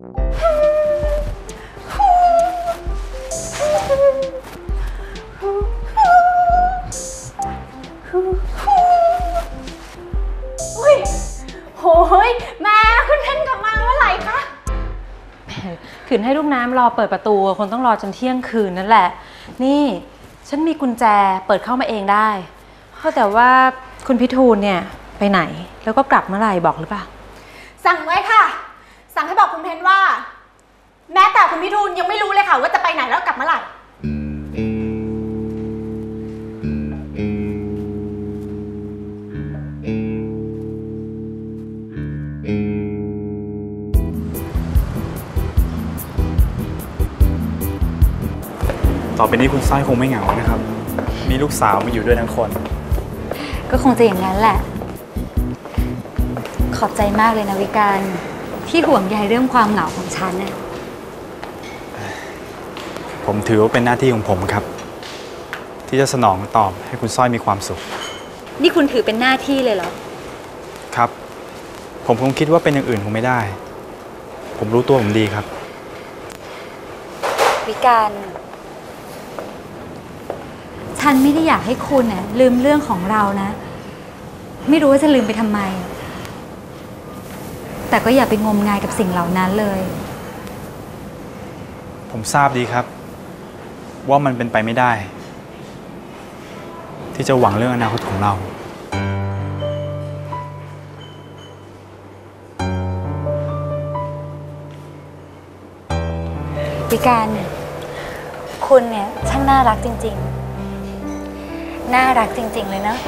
อุ้ยโหยแม่คุณเทนกลับมาเมื่อไหร่คะ ขืนให้ลูกน้ำรอเปิดประตูคงต้องรอจนเที่ยงคืนนั่นแหละ นี่ฉันมีกุญแจเปิดเข้ามาเองได้เพราะแต่ว่าคุณพิทูลเนี่ยไปไหนแล้วก็กลับเมื่อไหร่บอกหรือเปล่า สั่งไว้ค่ะ สั่งให้บอกคุณเพนว่า แม้แต่คุณพิทูลยังไม่รู้เลยค่ะ ว่าจะไปไหนแล้วกลับเมื่อไหร่ ต่อไปนี้คุณสร้อยคงไม่เหงานะครับ มีลูกสาวมาอยู่ด้วยทั้งคน ก็คงจะอย่างนั้นแหละ ขอบใจมากเลยนะวิการ ที่ห่วงใยเรื่องความเหงาของฉันน่ะผม ถือว่าเป็นหน้าที่ของผมครับ ที่จะสนองตอบให้คุณสร้อยมีความสุข นี่คุณถือเป็นหน้าที่เลยเหรอ ครับ ผมคงคิดว่าเป็นอย่างอื่นคงไม่ได้ ผมรู้ตัวผมดีครับ วิการ ฉันไม่ได้อยากให้คุณน่ะลืมเรื่องของเรานะ ไม่รู้ว่าจะลืมไปทำไม แต่ก็อย่าไปงมงายกับสิ่งเหล่านั้นเลย ผมทราบดีครับ ว่ามันเป็นไปไม่ได้ ที่จะหวังเรื่องอนาคตของเรา วิการ คุณเนี่ยช่างน่ารักจริง ๆ น่ารักจริง ๆ เลยเนาะ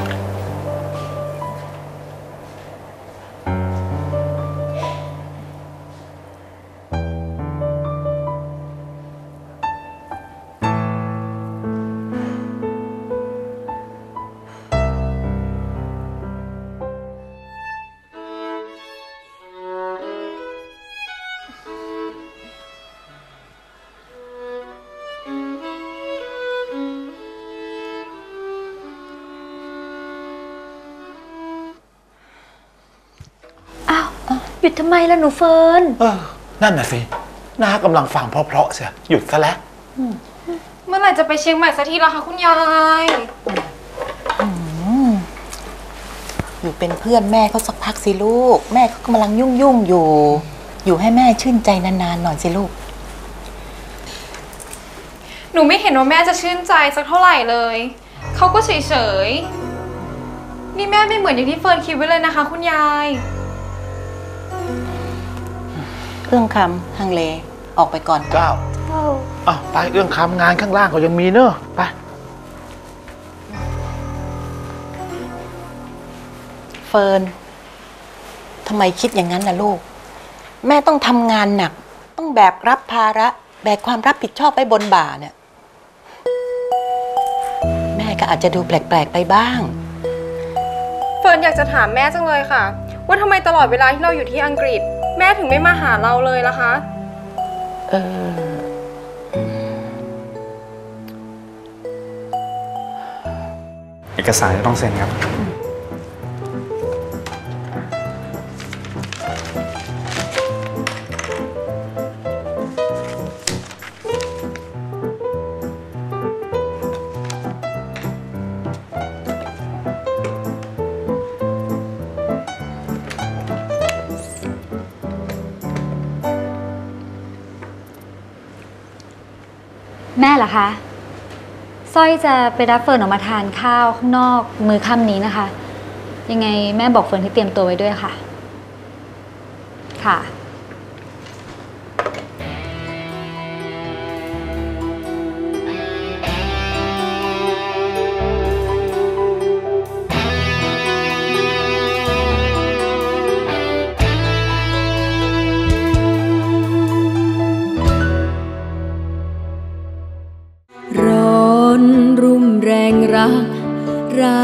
หยุดทำไมล่ะหนูเฟิร์นเออ นั่นน่ะสิ น้ากำลังฟังเพราะๆเสีย หยุดซะแล้ว เมื่อไหร่จะไปเชียงใหม่สักทีละคะคุณยาย อยู่เป็นเพื่อนแม่เขาสักพักสิลูก แม่เขากำลังยุ่งยุ่งๆอยู่ อยู่ให้แม่ชื่นใจนานๆหน่อยสิลูก หนูไม่เห็นว่าแม่จะชื่นใจสักเท่าไหร่เลย เขาก็เฉยๆ นี่แม่ไม่เหมือนอย่างที่เฟิร์นคิดไว้เลยนะคะ คุณยาย เรื่องคำฮังเลออกไปก่อนเก้าอ้าวไปเรื่องคำงานข้างล่างก็ยังมีเนอะไปเฟิร์นทำไมคิดอย่างนั้นล่ะลูก แม่ต้องทำงานหนัก ต้องแบกรับภาระ แบกความรับผิดชอบไปบนบ่าเนี่ย แม่ก็อาจจะดูแปลก ๆ ไปบ้าง เฟิร์นอยากจะถามแม่จังเลยค่ะ ว่าทำไมตลอดเวลาที่เราอยู่ที่อังกฤษ แม่ถึงไม่มาหาเราเลยล่ะคะ เออ เอกสารจะต้องเซ็นครับ ร้อยจะไปรับเฟิร์นออกมาทานข้าวข้างนอกมือค่ำนี้นะคะ ยังไงแม่บอกเฟิร์นให้เตรียมตัวไว้ด้วยค่ะ ค่ะ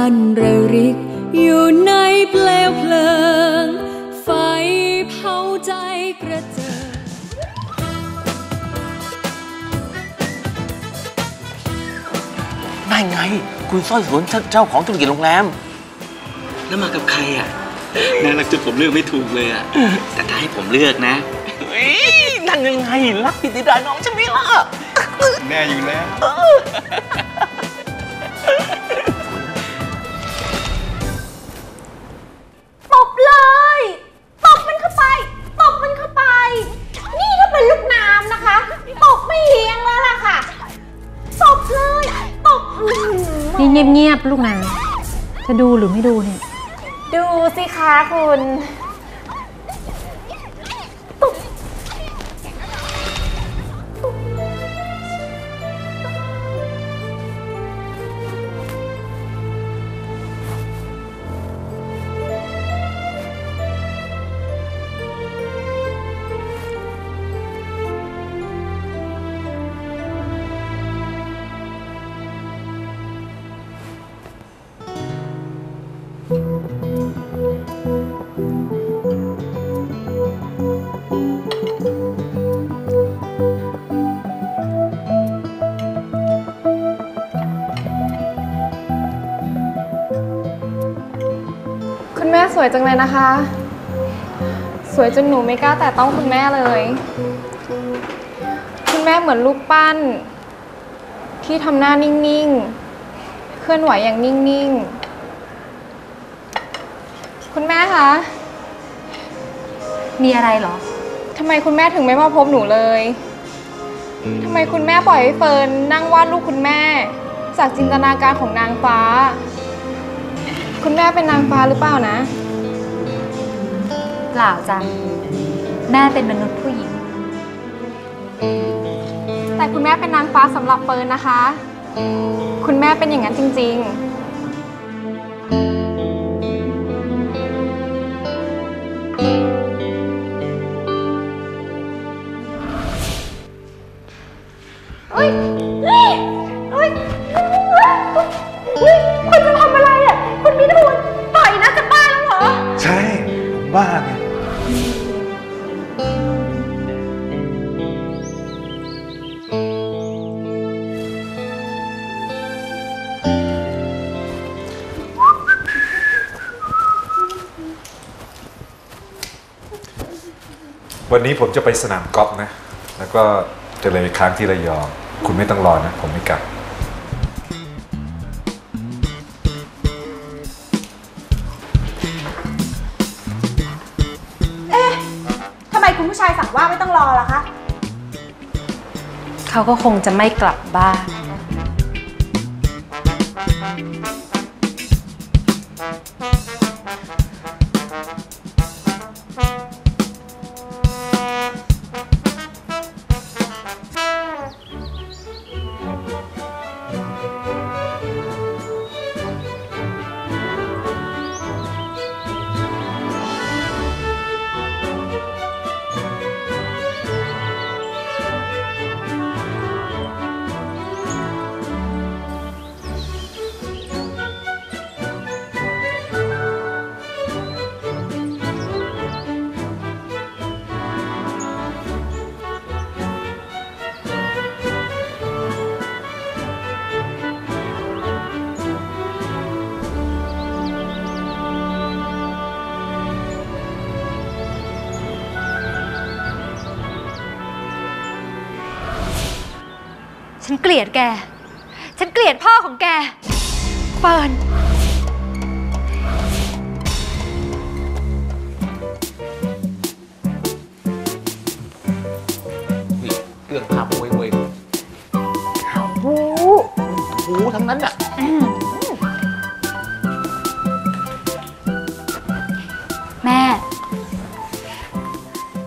รานระริก อยู่ในเปลวเพลิง ไฟเผาใจกระเจิงนั่นไง คุณสร้อยสวนเจ้าของธุรกิจโรงแรม แล้วมากับใครอะน่ารักจนผมเลือกไม่ถูกเลยอะ แต่ถ้าให้ผมเลือกนะเฮ้ยนั่นยังไงรักพิติดาน้องใช่ไหมล่ะ แน่อยู่แล้ว เงียบๆลูกนะจะดูหรือไม่ดูเนี่ย ดูสิคะคุณ วยจังเลยนะคะ สวยจนหนูไม่กล้าแต่ต้องคุณแม่เลย คุณแม่เหมือนลูกปั้น ที่ทำหน้านิ่งๆ เคลื่อนไหวอย่างนิ่งๆ คุณแม่คะ มีอะไรเหรอ ทำไมคุณแม่ถึงไม่มาพบหนูเลย ทำไมคุณแม่ปล่อยให้เฟิร์นนั่งวาดรูปคุณแม่ จากจินตนาการของนางฟ้า คุณแม่เป็นนางฟ้าหรือเปล่านะเปล่าจ้ะแม่เป็นมนุษย์ผู้หญิง แต่คุณแม่เป็นนางฟ้าสำหรับเฟิร์นนะคะ คุณแม่เป็นอย่างนั้นจริงเฮ้ วันนี้ผมจะไปสนามกอล์ฟนะ แล้วก็จะเลยค้างที่ระยอง คุณไม่ต้องรอนะ ผมไม่กลับทำไมคุณผู้ชายสั่งว่าไม่ต้องรอล่ะคะ เขาก็คงจะไม่กลับบ้าน ฉันเกลียดแก ฉันเกลียดพ่อของแก เฟิร์นเรื่องภาพเว้ยเว้ยหูหูทั้งนั้นอะ แม่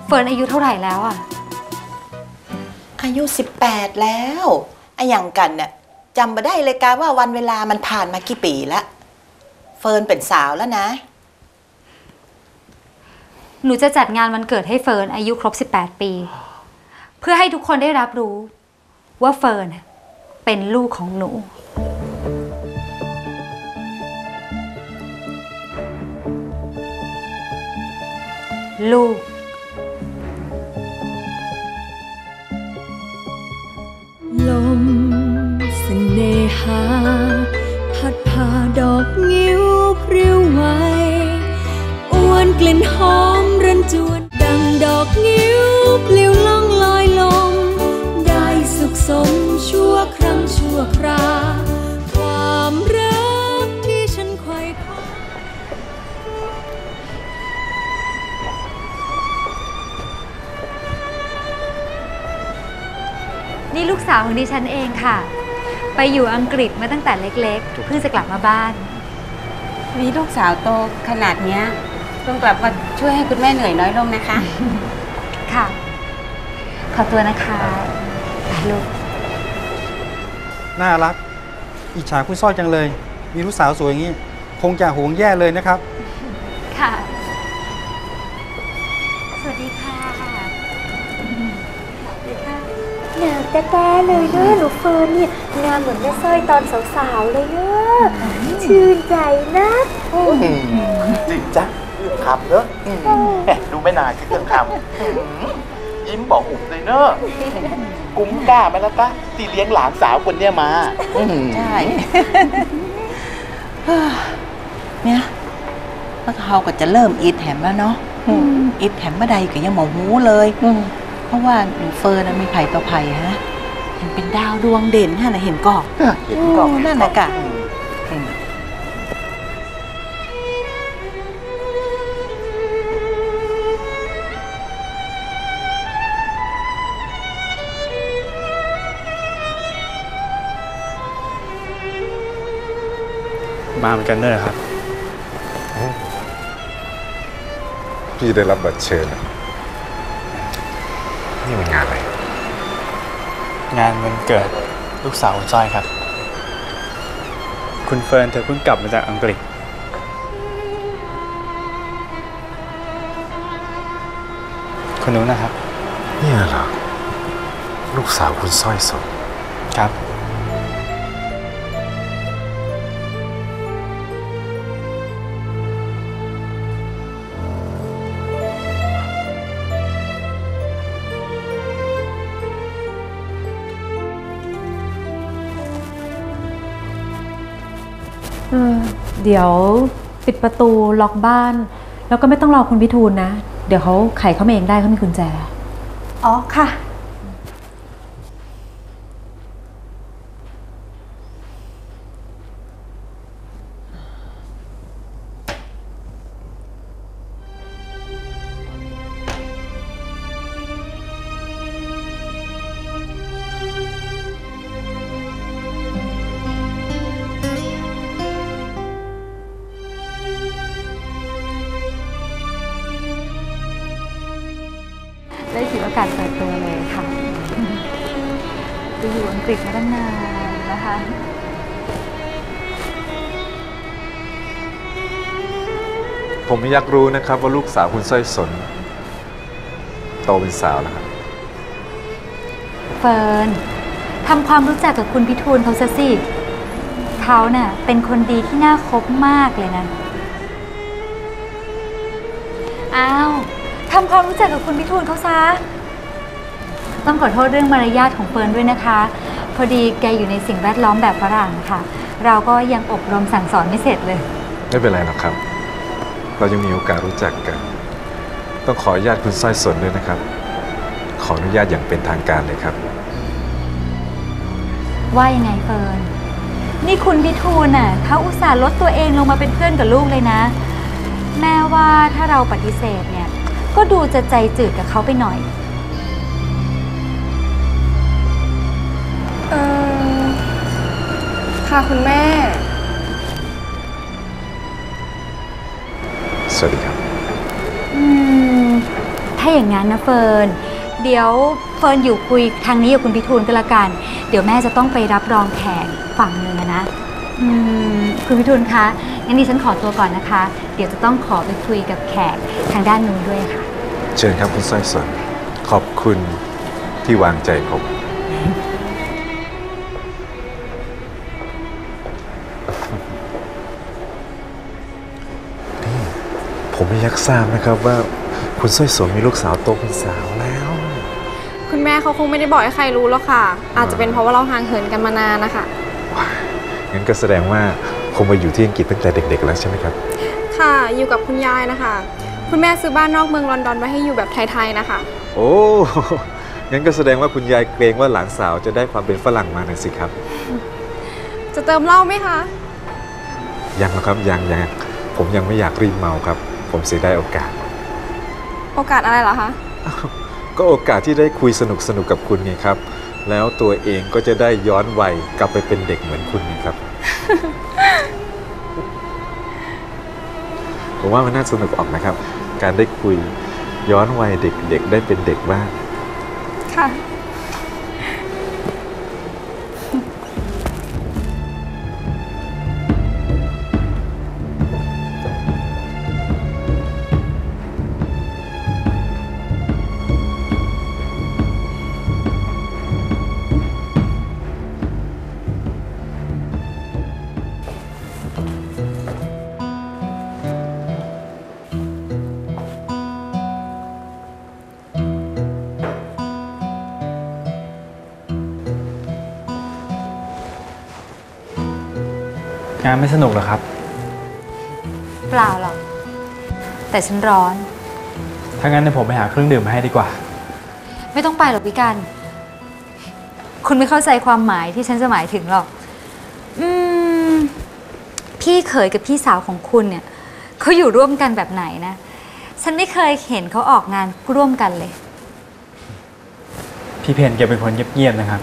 เฟิร์นอายุเท่าไหร่แล้วอะ อายุ 18 แล้วไอ้อย่างกันเนี่ยจำมาได้เลยกาว่าวันเวลามันผ่านมากี่ปีละ เฟิร์นเป็นสาวแล้วนะ หนูจะจัดงานวันเกิดให้เฟิร์นอายุครบ 18 ปี เพื่อให้ทุกคนได้รับรู้ ว่าเฟิร์นเป็นลูกของหนู ลูก ลมเสน่หา พัดพาดอกงิ้วพริ้วไหวอวนกลิ่นหอมร สาวของดิฉันเองค่ะ ไปอยู่อังกฤษมาตั้งแต่เล็กๆ เพิ่งจะกลับมาบ้าน มีลูกสาวโตขนาดเนี้ยต้องกลับมาช่วยให้คุณแม่เหนื่อยน้อยลงนะคะ ค่ะ ขอตัวนะคะไปลูก น่ารัก อิจฉาคุณสร้อยจังเลย มีลูกสาวสวยอย่างนี้ คงจะหวงแย่เลยนะครับ ค่ะ สวัสดีค่ะ หนาวแต่แต่เลยเนอะหนูเฟิร์นเนี่ยงามเหมือนแม่สร้อยตอนสาวๆเลยเนอะชื่นใจนะจริงจ้ะเรื่องคำเนอะดูไม่นานคือเรื่องคำยิ้มบอกอุบเลยเนอะกุ้มกล้าไหมล่ะกะที่เลี้ยงหลานสาวคนเนี้ยมาใช่เนี่ยแล้วเขาก็จะเริ่มอิดแถมแล้วเนาะอิดแถมเมื่อใดก็ยังหมองหูเลย เพราะว่าหนูเฟิร์นน่ะมีไผ่ต่อไผ่ฮะเห็นเป็นดาวดวงเด่นฮะนะเห็นกอกเห็นกอกโนั่นนะกะเห็นมาเหมือนกันเนอะครับ พี่ได้รับบัตรเชิญ งานวันเกิดลูกสาวคุณสร้อยครับ คุณเฟิร์นเธอเพิ่งกลับมาจากอังกฤษ คนนู้นนะครับ เนี่ยเหรอลูกสาวคุณสร้อยสนครับ เออเดี๋ยวปิดประตูล็อกบ้าน แล้วก็ไม่ต้องรอคุณพิทูลนะ เดี๋ยวเขาไขเข้ามาเองได้เขามีกุญแจ อ๋อค่ะ กาสเปิดตัวเลยค่ะไปอยู่อังกฤษมาตั้งนานนะคะผมไม่อยากรู้นะครับว่าลูกสาวคุณสร้อยสน โตเป็นสาวแล้วครับ เฟิร์นทำความรู้จักกับคุณพิทูลเขาซะสิเขาเน่ะเป็นคนดีที่น่าคบมากเลยนะ อ้าวทำความรู้จักกับคุณพิทูลเขาซะ ต้องขอโทษเรื่องมารยาทของเฟิร์นด้วยนะคะ พอดีแกอยู่ในสิ่งแวดล้อมแบบฝรั่งค่ะ เราก็ยังอบรมสั่งสอนไม่เสร็จเลย ไม่เป็นไรหรอกครับ เรายังมีโอกาสรู้จักกัน ต้องขออนุญาตคุณสร้อยสนด้วยนะครับ ขออนุญาตอย่างเป็นทางการเลยครับ ว่ายังไงเฟิร์นนี่คุณพิทูลน่ะเขาอุตส่าห์ลดตัวเองลงมาเป็นเพื่อนกับลูกเลยนะ แม่ว่าถ้าเราปฏิเสธเนี่ยก็ดูจะใจจืดกับเขาไปหน่อย ค่ะคุณแม่ สวัสดีครับ อืม ถ้าอย่างนั้นนะเฟิร์น เดี๋ยวเฟิร์นอยู่คุยทางนี้กับคุณพิทูลก็แล้วกัน เดี๋ยวแม่จะต้องไปรับรองแขกฝั่งหนึ่งอะนะ อืม คุณพิทูลคะ งั้นดิฉันขอตัวก่อนนะคะ เดี๋ยวจะต้องขอไปคุยกับแขกทางด้านนู้นด้วยค่ะ เชิญครับคุณสร้อยสนขอบคุณที่วางใจผม ยักทราบนะครับว่าคุณสร้อยสนมีลูกสาวโตเป็นสาวแล้ว คุณแม่เขาคงไม่ได้บอกให้ใครรู้หรอกค่ะ อาจจะเป็นเพราะว่าเราห่างเหินกันมานานนะคะงั้นก็แสดงว่าคงมาอยู่ที่อังกฤษตั้งแต่เด็ก ๆ แล้วใช่ไหมครับ ค่ะอยู่กับคุณยายนะคะ คุณแม่ซื้อบ้านนอกเมืองลอนดอนไว้ให้อยู่แบบไทยๆนะคะ โอ้งั้นก็แสดงว่าคุณยายเกรงว่าหลานสาวจะได้ความเป็นฝรั่งมาน่ะสิครับ จะเติมเหล้าไหมคะ ยังหรอกครับยังยังผมยังไม่อยากรีบเมาครับ ผมเสียดายโอกาส โอกาสอะไรเหรอคะ ก็โอกาสที่ได้คุยสนุกสนุกกับคุณไงครับ แล้วตัวเองก็จะได้ย้อนวัยกลับไปเป็นเด็กเหมือนคุณไงครับ ผมว่ามันน่าสนุกออกนะครับ การได้คุยย้อนวัยเด็กๆได้เป็นเด็กบ้างค่ะ งานไม่สนุกเหรอครับ เปล่าหรอก แต่ฉันร้อน ถ้างั้นเดี๋ยวผมไปหาเครื่องดื่มมาให้ดีกว่า ไม่ต้องไปหรอกพี่กัน คุณไม่เข้าใจความหมายที่ฉันจะหมายถึงหรอก อืม พี่เขยกับพี่สาวของคุณเนี่ยเขาอยู่ร่วมกันแบบไหนนะ ฉันไม่เคยเห็นเขาออกงานร่วมกันเลย พี่เพนแกเป็นคนเงียบๆนะครับ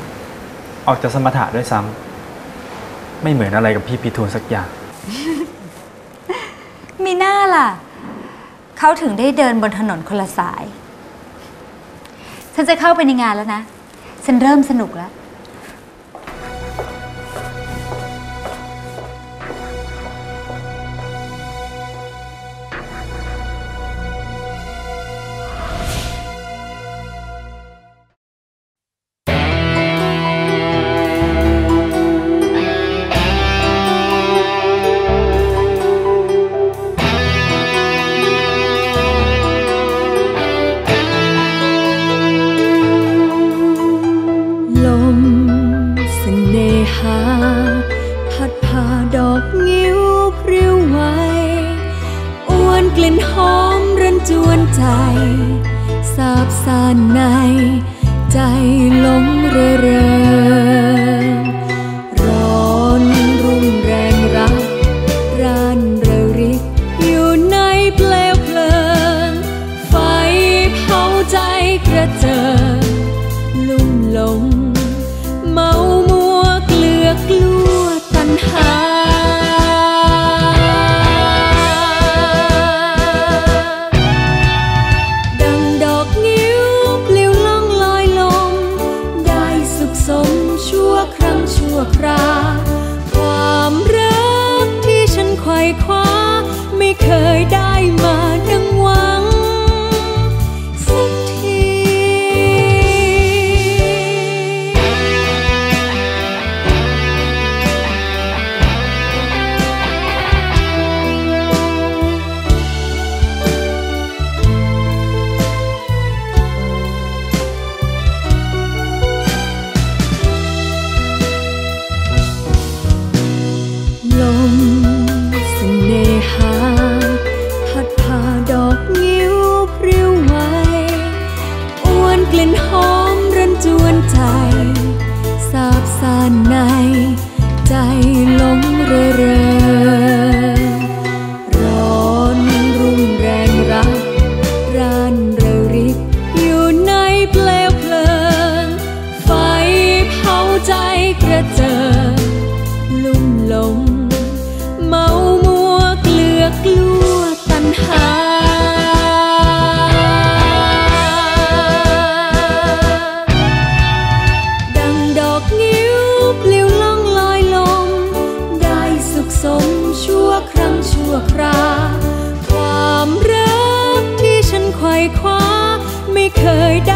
ออกจากสมถะด้วยซ้ำ ไม่เหมือนอะไรกับพี่พิทูลสักอย่าง มีหน้าล่ะ เขาถึงได้เดินบนถนนคนละสาย ฉันจะเข้าไปในงานแล้วนะ ฉันเริ่มสนุกแล้วั่วครา ความรักที่ฉันไขว่คว้าไม่เคยได้